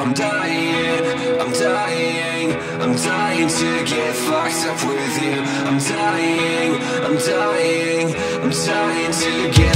I'm dying, I'm dying, I'm dying to get fucked up with you. I'm dying, I'm dying, I'm dying to get.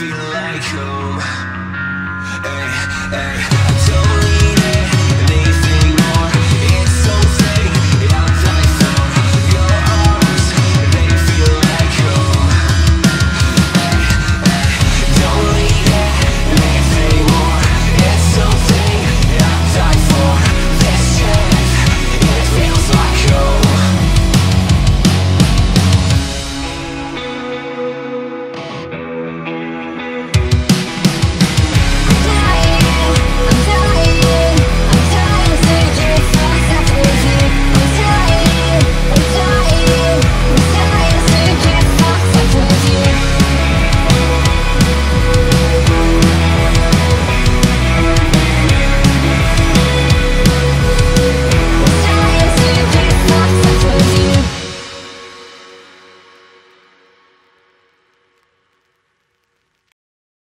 feel like home. Hey, hey.